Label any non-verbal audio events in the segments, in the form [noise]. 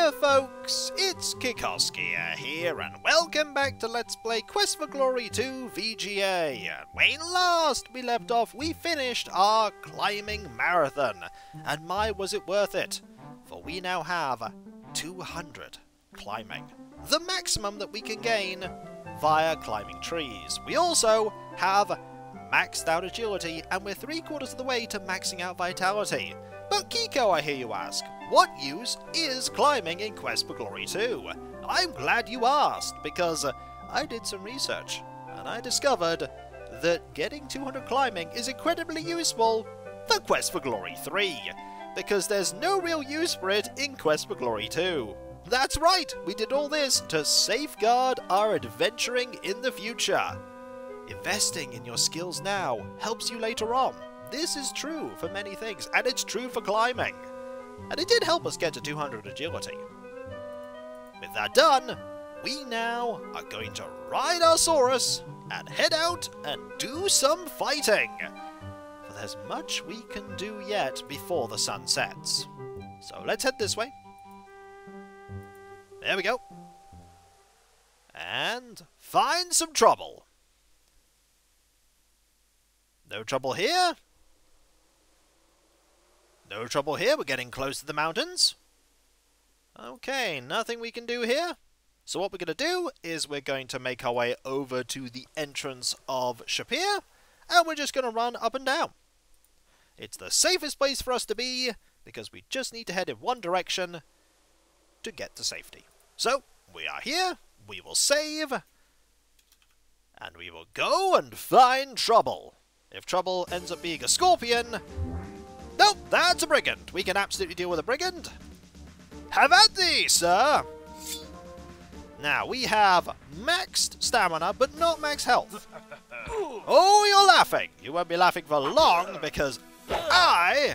Hiya folks, it's Kikoskia here and welcome back to Let's Play Quest for Glory 2 VGA. And when last we left off we finished our climbing marathon and my was it worth it, for we now have 200 climbing, the maximum that we can gain via climbing trees. We also have maxed out agility and we're three quarters of the way to maxing out vitality. But Kiko, I hear you ask, what use is climbing in Quest for Glory 2? I'm glad you asked, because uh, I did some research, and I discovered that getting 200 climbing is incredibly useful for Quest for Glory 3, because there's no real use for it in Quest for Glory 2. That's right, we did all this to safeguard our adventuring in the future. Investing in your skills now helps you later on. This is true for many things, and it's true for climbing. And it did help us get to 200 agility. With that done, we now are going to ride our Saurus and head out and do some fighting. For there's much we can do yet before the sun sets. So let's head this way. There we go. And find some trouble. No trouble here. No trouble here, we're getting close to the mountains. Okay, nothing we can do here. So what we're going to do is we're going to make our way over to the entrance of Shapeir, and we're just going to run up and down. It's the safest place for us to be, because we just need to head in one direction to get to safety. So, we are here, we will save, and we will go and find trouble. If trouble ends up being a scorpion, Nope, that's a brigand. We can absolutely deal with a brigand. Have at thee, sir! Now, we have maxed stamina, but not max health. [laughs] oh, you're laughing. You won't be laughing for long, because I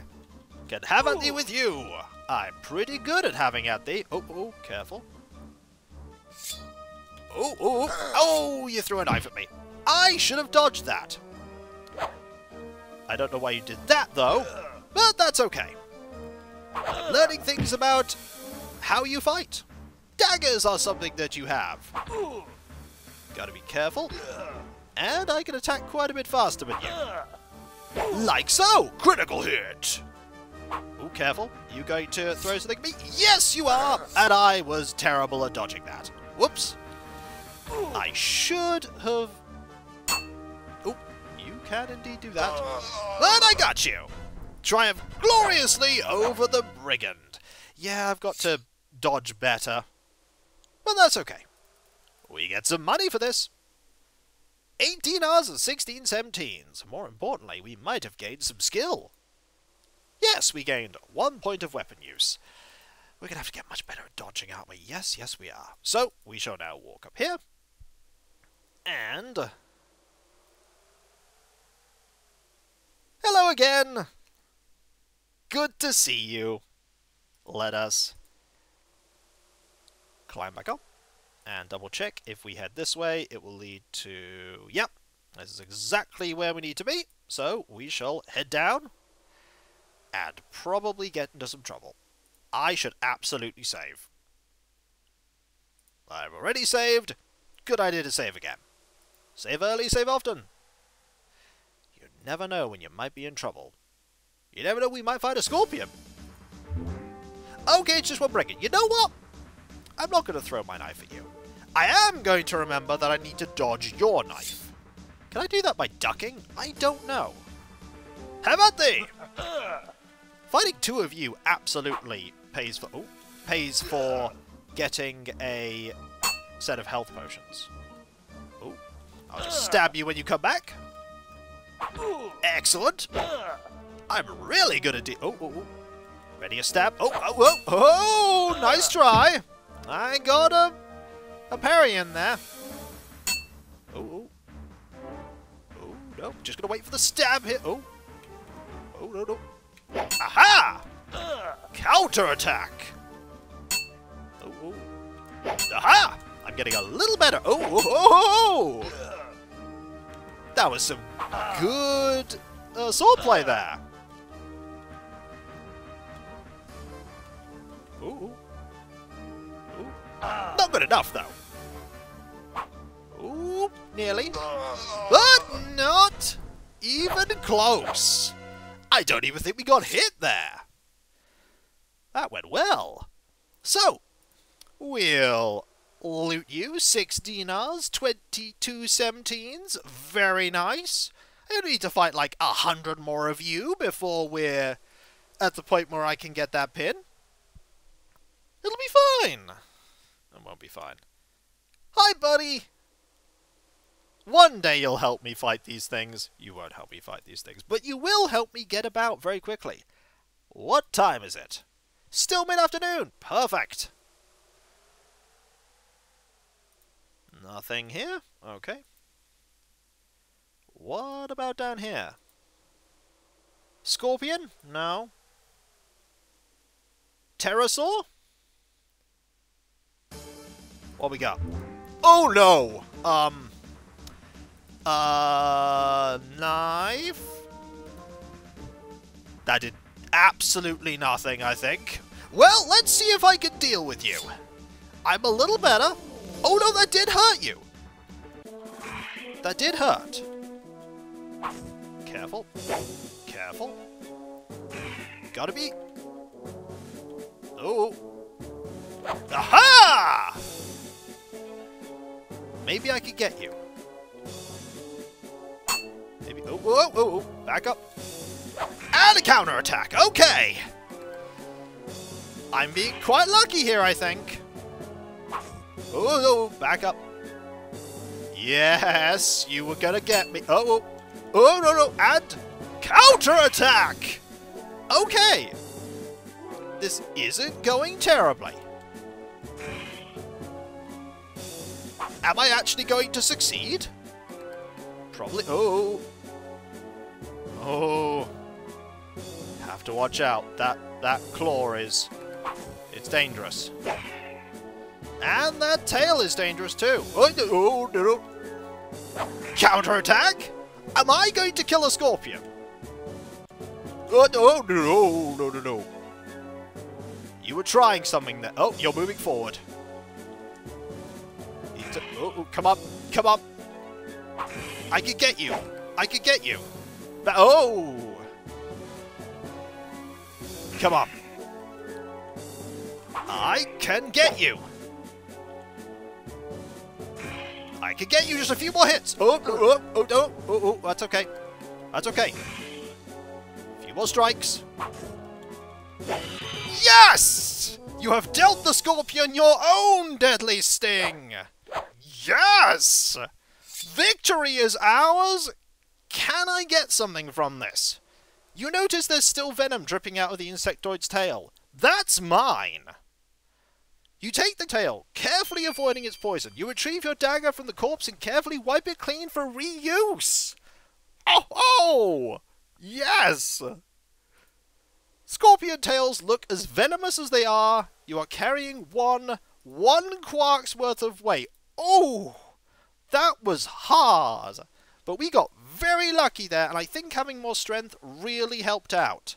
can have at thee with you. I'm pretty good at having at thee. Oh, oh, careful. Oh, oh, oh, oh you threw a knife at me. I should have dodged that. I don't know why you did that, though. But that's okay. Learning things about how you fight. Daggers are something that you have. Gotta be careful. And I can attack quite a bit faster than you. Like so! Critical hit! Oh, careful. You going to throw something at me? Yes, you are! And I was terrible at dodging that. Whoops. I should have... Oh, you can indeed do that. And I got you! Triumph gloriously over the brigand. Yeah, I've got to dodge better. But that's okay. We get some money for this. 18 hours and 16 17s. More importantly, we might have gained some skill. Yes, we gained one point of weapon use. We're going to have to get much better at dodging, aren't we? Yes, yes, we are. So, we shall now walk up here. And... Uh, hello again! Good to see you. Let us climb back up and double check if we head this way. It will lead to yep this is exactly where we need to be. So we shall head down and probably get into some trouble. I should absolutely save. I've already saved. Good idea to save again. Save early save often. You never know when you might be in trouble you never know, we might find a scorpion. Okay, it's just one brigand. You know what? I'm not going to throw my knife at you. I am going to remember that I need to dodge your knife. Can I do that by ducking? I don't know. How about thee! [laughs] Fighting two of you absolutely pays for oh, pays for getting a set of health potions. Oh, I'll just stab you when you come back. Excellent. I'm really good at oh, oh, oh, Ready a stab. Oh, oh, oh, oh, nice try. I got a, a parry in there. Oh, oh. Oh, no. Just gonna wait for the stab hit. Oh. Oh, no, no. Aha! Counter attack. Oh, oh. Aha! I'm getting a little better. Oh, oh, oh, oh. That was some good uh, swordplay there. Good enough, though. Ooh, nearly. Oh. But not even close. I don't even think we got hit there. That went well. So, we'll loot you. Six dinars, 22 17s. Very nice. I need to fight like a hundred more of you before we're at the point where I can get that pin. It'll be fine. It won't be fine. Hi, buddy! One day you'll help me fight these things. You won't help me fight these things, but you will help me get about very quickly. What time is it? Still mid-afternoon. Perfect. Nothing here. Okay. What about down here? Scorpion? No. Pterosaur? What we got? Oh no! Um. Uh. Knife? That did absolutely nothing, I think. Well, let's see if I can deal with you. I'm a little better. Oh no, that did hurt you! That did hurt. Careful. Careful. Gotta be... Oh! Aha! Maybe I could get you. Maybe... Oh, oh, oh, oh, back up. And a counterattack! Okay! I'm being quite lucky here, I think. Oh, oh, oh, back up. Yes, you were gonna get me. Oh, oh, oh no, no, and counterattack! Okay. This isn't going terribly. Am I actually going to succeed? Probably. Oh. Oh. Have to watch out. That that claw is. It's dangerous. And that tail is dangerous too. Oh, no, oh, no, no. Counterattack? Am I going to kill a scorpion? Oh, oh, no, no, no, no, no. You were trying something there. Oh, you're moving forward. Oh, oh, come up, come up. I could get you. I could get you. But, oh! Come on. I can get you. I can get you just a few more hits. Oh, oh, oh, oh, oh, oh, that's okay. That's okay. A few more strikes. Yes! You have dealt the scorpion your own deadly sting! Yes! Victory is ours! Can I get something from this? You notice there's still venom dripping out of the insectoid's tail. That's mine! You take the tail, carefully avoiding its poison. You retrieve your dagger from the corpse and carefully wipe it clean for reuse. Oh! Yes! Scorpion tails look as venomous as they are. You are carrying one, one quark's worth of weight. Oh! That was hard! But we got very lucky there, and I think having more strength really helped out.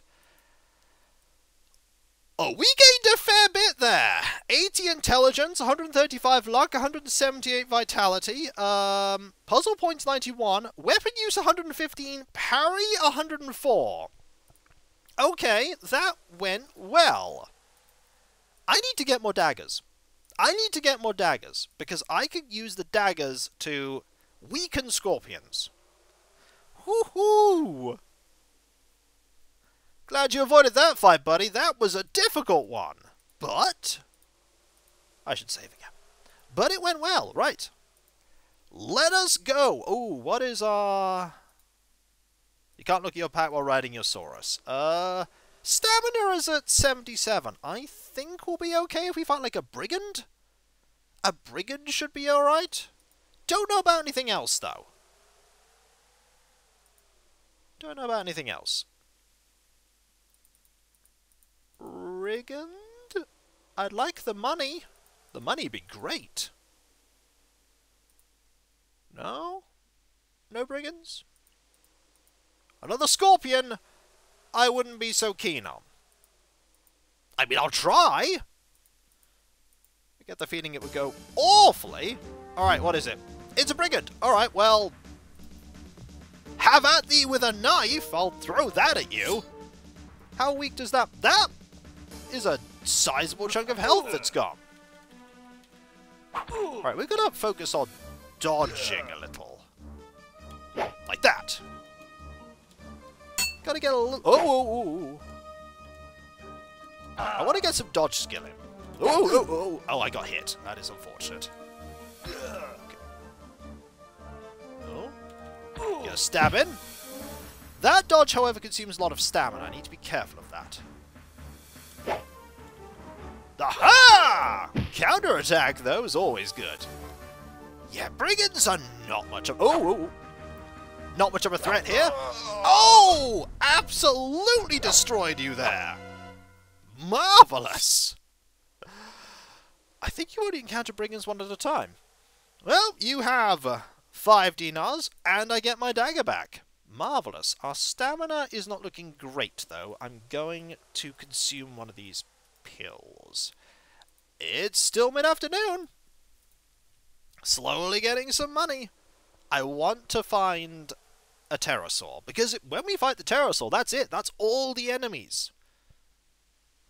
Oh, we gained a fair bit there. 80 intelligence, 135 luck, 178 vitality, um, puzzle points 91, weapon use 115, parry 104. Okay, that went well. I need to get more daggers. I need to get more daggers, because I could use the daggers to weaken scorpions. Woohoo! Glad you avoided that fight, buddy. That was a difficult one. But... I should save again. But it went well, right. Let us go. Oh, what is our... You can't look at your pack while riding your Saurus. Uh, stamina is at 77. I think we'll be okay if we fight like a brigand. A brigand should be alright. Don't know about anything else, though. Don't know about anything else. brigand? I'd like the money. The money'd be great. No? No brigands? Another scorpion I wouldn't be so keen on. I mean, I'll try. I get the feeling it would go awfully. Alright, what is it? It's a brigand! Alright, well... Have at thee with a knife! I'll throw that at you! How weak does that... That is a sizable chunk of health that's gone. Alright, we're gonna focus on dodging a little. Like that. Gotta get a little... Oh, oh, oh, oh. I want to get some dodge skill in. Oh, oh, oh. Oh, I got hit. That is unfortunate. Okay. Oh. Get a stab in. That dodge, however, consumes a lot of stamina. I need to be careful of that. Aha! Counterattack, though, is always good. Yeah, brigands are not much of... Oh, oh, oh. Not much of a threat here. Oh! Absolutely destroyed you there. Marvellous. I think you only encounter brigands one at a time. Well, you have five dinars, and I get my dagger back. Marvellous. Our stamina is not looking great, though. I'm going to consume one of these pills. It's still mid-afternoon. Slowly getting some money. I want to find a pterosaur, because when we fight the pterosaur, that's it. That's all the enemies.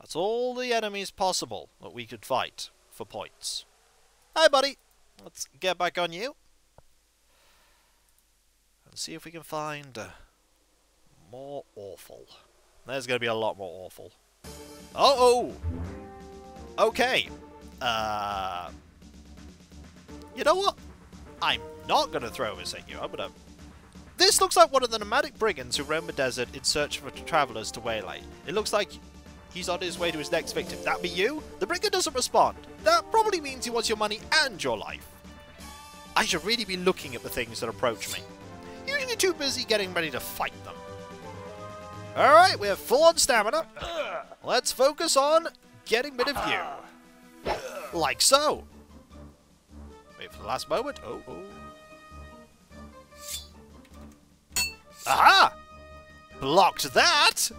That's all the enemies possible that we could fight for points. Hi, buddy. Let's get back on you. And see if we can find uh, more awful. There's going to be a lot more awful. Oh, oh! Okay. Uh... You know what? I'm not going to throw this at you. I'm going to... This looks like one of the nomadic brigands who roam the desert in search for travelers to waylay. It looks like he's on his way to his next victim. That be you? The brigand doesn't respond. That probably means he wants your money and your life. I should really be looking at the things that approach me. Usually too busy getting ready to fight them. Alright, we have full on stamina. Let's focus on getting rid of you. Like so. Wait for the last moment. Oh, oh. Aha! Blocked that!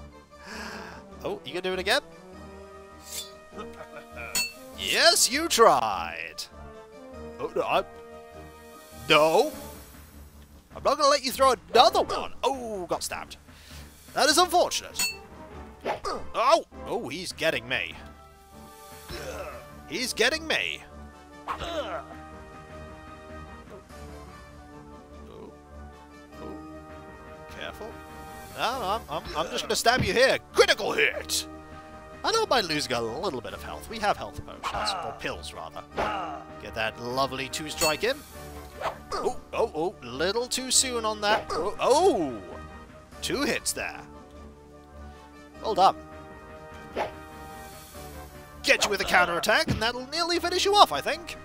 Oh, you gonna do it again? yes, you tried! Oh, no, I'm... No! I'm not gonna let you throw another one! Oh, got stabbed. That is unfortunate. Oh! Oh, he's getting me. He's getting me. Careful. No, I'm, I'm, I'm just going to stab you here. Critical hit! I don't mind losing a little bit of health. We have health potions, or pills rather. Get that lovely two-strike in. Oh, oh, oh, little too soon on that. Oh, oh! Two hits there. Well done. Get you with a counter-attack, and that'll nearly finish you off, I think.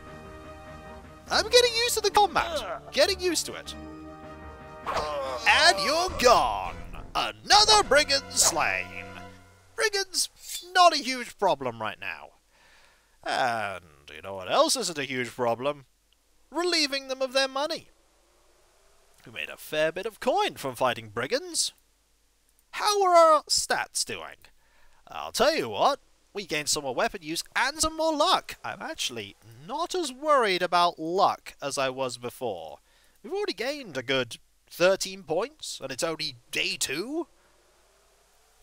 I'm getting used to the combat. Getting used to it. And you're gone. Another brigand slain. Brigands, not a huge problem right now. And you know what else isn't a huge problem? Relieving them of their money. We made a fair bit of coin from fighting brigands. How are our stats doing? I'll tell you what, we gained some more weapon use and some more luck. I'm actually not as worried about luck as I was before. We've already gained a good 13 points, and it's only day two?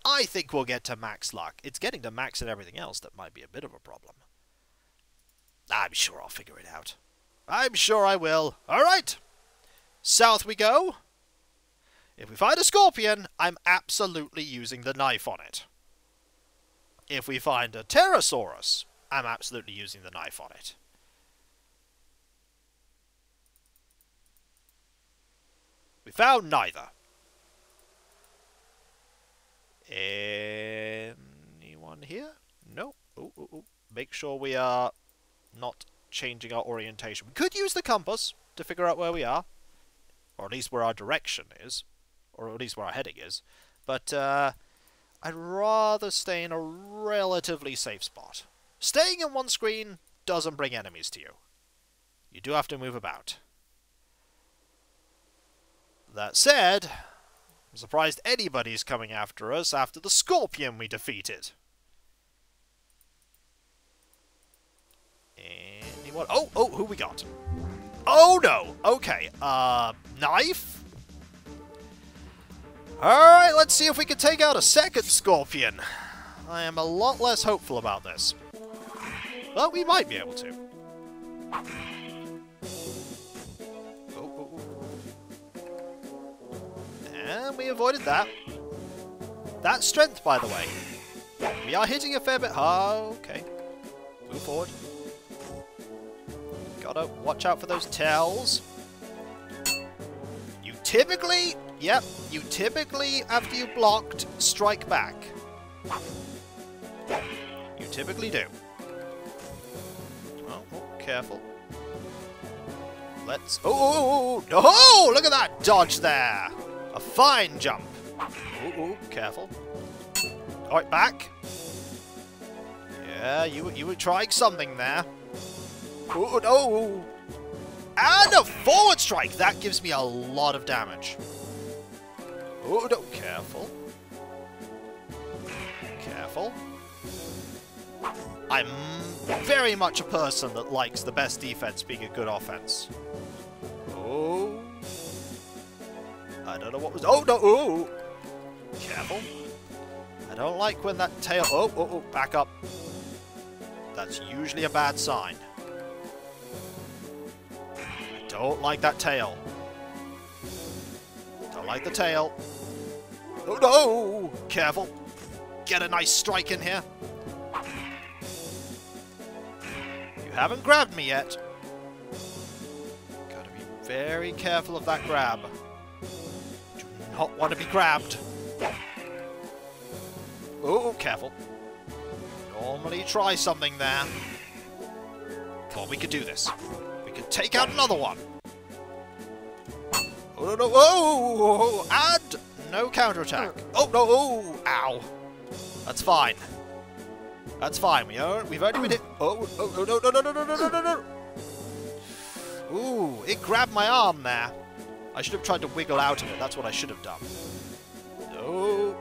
I think we'll get to max luck. It's getting to max and everything else that might be a bit of a problem. I'm sure I'll figure it out. I'm sure I will. Alright. South we go. If we find a scorpion, I'm absolutely using the knife on it. If we find a terrorsaurus, I'm absolutely using the knife on it. We found neither. Anyone here? No. Ooh, ooh, ooh. Make sure we are not changing our orientation. We could use the compass to figure out where we are. Or at least where our direction is. Or at least where our heading is. But, uh, I'd rather stay in a relatively safe spot. Staying in one screen doesn't bring enemies to you. You do have to move about. That said, I'm surprised anybody's coming after us after the Scorpion we defeated. anyone? Oh, oh, who we got? Oh no! Okay, uh, knife? Alright, let's see if we can take out a second scorpion. I am a lot less hopeful about this. But we might be able to. And we avoided that. That's strength, by the way. We are hitting a fair bit. Oh, okay. Move forward. Gotta watch out for those tails. You typically, yep, you typically, after you blocked, strike back. You typically do. Oh, oh careful. Let's, oh, oh, oh, oh, look at that dodge there. A fine jump. Oh, oh, careful. Alright, back. Yeah, you, you were trying something there. Oh, no! And a forward strike! That gives me a lot of damage. Oh, no, careful. Careful. I'm very much a person that likes the best defense being a good offense. Oh. I don't know what was... Oh, no! Oh! Careful. I don't like when that tail... Oh, oh, oh, back up. That's usually a bad sign. I don't like that tail. Don't like the tail. Oh no! Careful. Get a nice strike in here. You haven't grabbed me yet. Gotta be very careful of that grab. Not want to be grabbed. Oh, careful. Normally try something there. Come on, we could do this. We could take out another one. Oh, no, no, oh, and no counterattack. Oh, no, oh, ow. That's fine. That's fine. We are, we've already been hit. Oh, oh, no, no, no, no, no, no, no, no. Ooh, it grabbed my arm there. I should have tried to wiggle out of it. That's what I should have done. No.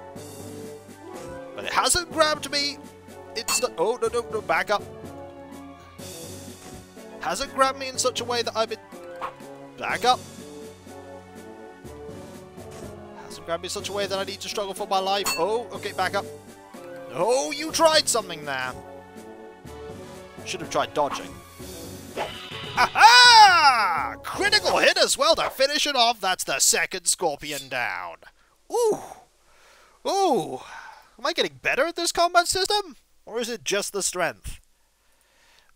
But it hasn't grabbed me. It's not... Oh, no, no, no, back up. Hasn't grabbed me in such a way that I've been... Back up. Hasn't grabbed me in such a way that I need to struggle for my life. Oh, okay, back up. Oh, you tried something there. Should have tried dodging. Aha! Critical hit as well to finish it off. That's the second Scorpion down. Ooh. Ooh. Am I getting better at this combat system? Or is it just the strength?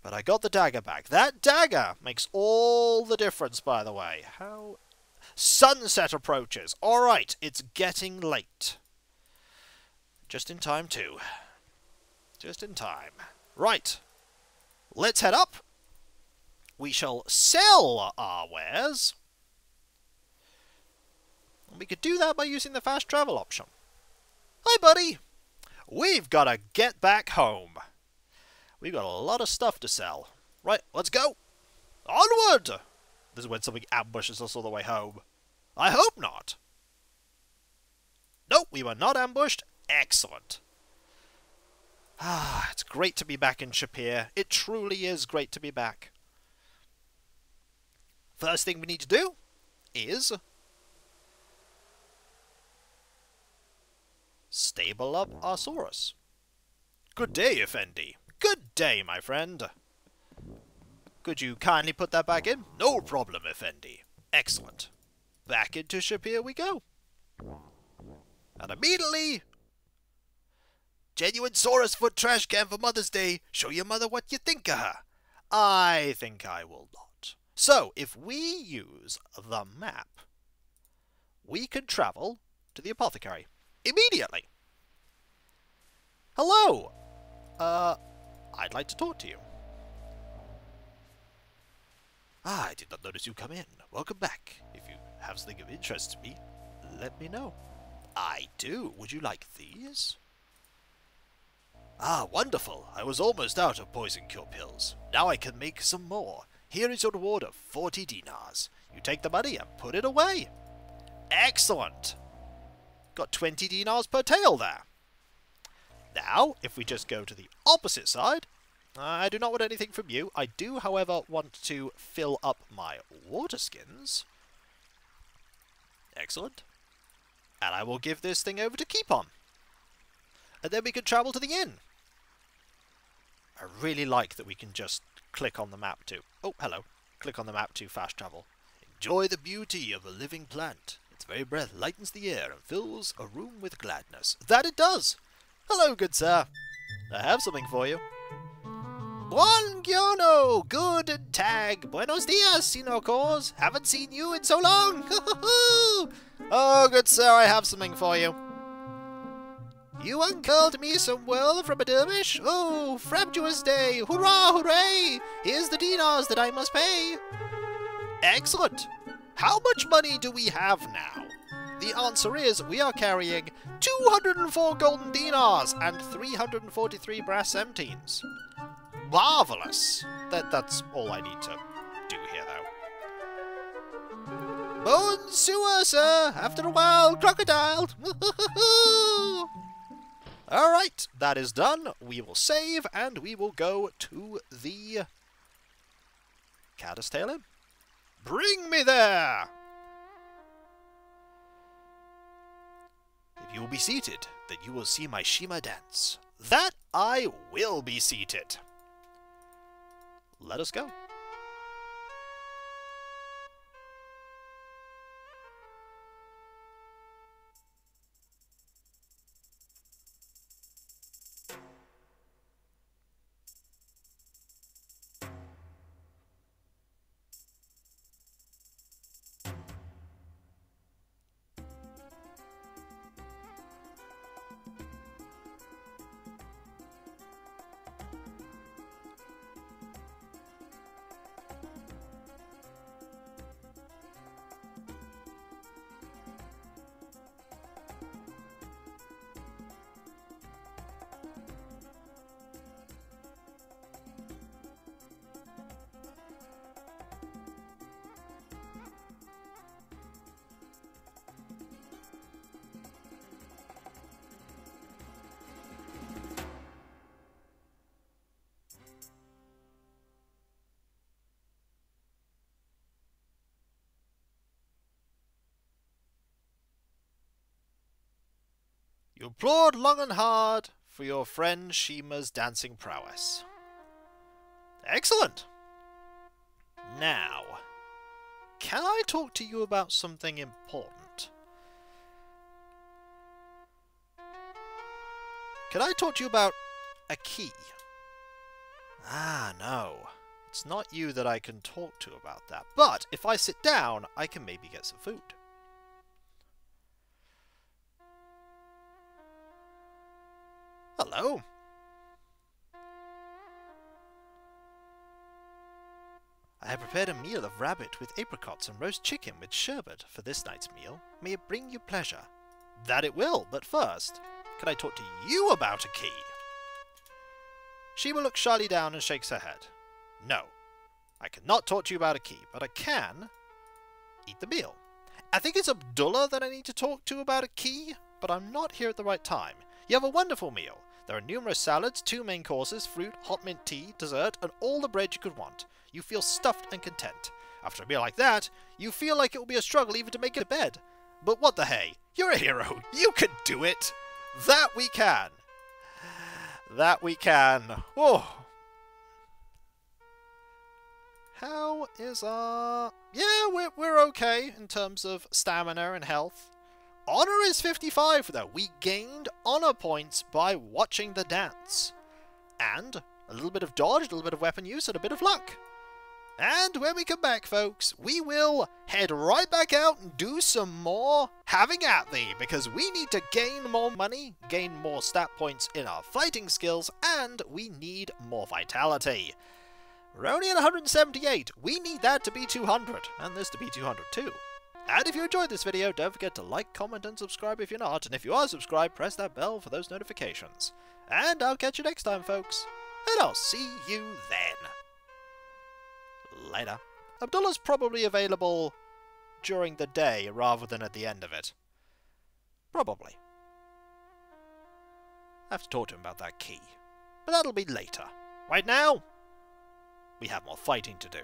But I got the dagger back. That dagger makes all the difference, by the way. How... Sunset approaches. Alright, it's getting late. Just in time, too. Just in time. Right. Let's head up. We shall sell our wares. And we could do that by using the fast travel option. Hi, buddy! We've got to get back home. We've got a lot of stuff to sell. Right, let's go. Onward! This is when something ambushes us all the way home. I hope not. Nope, we were not ambushed. Excellent. Ah, it's great to be back in Shapeir. It truly is great to be back. First thing we need to do is stable up our Saurus. Good day, Effendi. Good day, my friend. Could you kindly put that back in? No problem, Effendi. Excellent. Back into Shapeir we go. And immediately... Genuine Saurus foot trash can for Mother's Day. Show your mother what you think of her. I think I will not. So, if we use the map, we could travel to the apothecary immediately. Hello! Uh, I'd like to talk to you. Ah, I did not notice you come in. Welcome back. If you have something of interest to me, let me know. I do. Would you like these? Ah, wonderful. I was almost out of poison cure pills. Now I can make some more. Here is your reward of 40 dinars. You take the money and put it away. Excellent. Got 20 dinars per tail there. Now, if we just go to the opposite side, I do not want anything from you. I do, however, want to fill up my water skins. Excellent. And I will give this thing over to Keapon. And then we can travel to the inn. I really like that we can just click on the map to... Oh, hello. Click on the map to fast travel. Enjoy the beauty of a living plant. Its very breath lightens the air and fills a room with gladness. That it does! Hello, good sir. I have something for you. Buon Good tag! Buenos dias, Sinocors! Haven't seen you in so long! [laughs] oh, good sir, I have something for you. You uncurled me some wool from a dervish? Oh, frabjous day! Hurrah, hooray! Here's the dinars that I must pay! Excellent! How much money do we have now? The answer is we are carrying 204 golden dinars and 343 brass centimes. Marvellous! That, that's all I need to do here, though. Bone sewer, sir! After a while, crocodile! [laughs] Alright, that is done. We will save, and we will go to the Katta's Tail Inn. Bring me there! If you will be seated, then you will see my Shema dance. That I will be seated. Let us go. You implored long and hard for your friend Shema's dancing prowess. Excellent! Now, can I talk to you about something important? Can I talk to you about a key? Ah, no. It's not you that I can talk to about that. But if I sit down, I can maybe get some food. Hello. I have prepared a meal of rabbit with apricots and roast chicken with sherbet for this night's meal. May it bring you pleasure. That it will, but first, can I talk to you about a key? Shema looks shyly down and shakes her head. No, I cannot talk to you about a key, but I can eat the meal. I think it's Abdullah that I need to talk to about a key, but I'm not here at the right time. You have a wonderful meal. There are numerous salads, two main courses, fruit, hot mint tea, dessert, and all the bread you could want. You feel stuffed and content. After a meal like that, you feel like it will be a struggle even to make it to bed. But what the hey? You're a hero. You can do it. That we can. That we can. Oh. How is our... Yeah, we're, we're okay in terms of stamina and health. Honor is 55 though. We gained honor points by watching the dance. And a little bit of dodge, a little bit of weapon use, and a bit of luck. And when we come back, folks, we will head right back out and do some more having at thee, because we need to gain more money, gain more stat points in our fighting skills, and we need more vitality. We're only at 178. We need that to be 200, and this to be 200 too. And if you enjoyed this video, don't forget to like, comment, and subscribe if you're not. And if you are subscribed, press that bell for those notifications. And I'll catch you next time, folks. And I'll see you then. Later. Abdullah's probably available during the day rather than at the end of it. Probably. I have to talk to him about that key. But that'll be later. Right now, we have more fighting to do.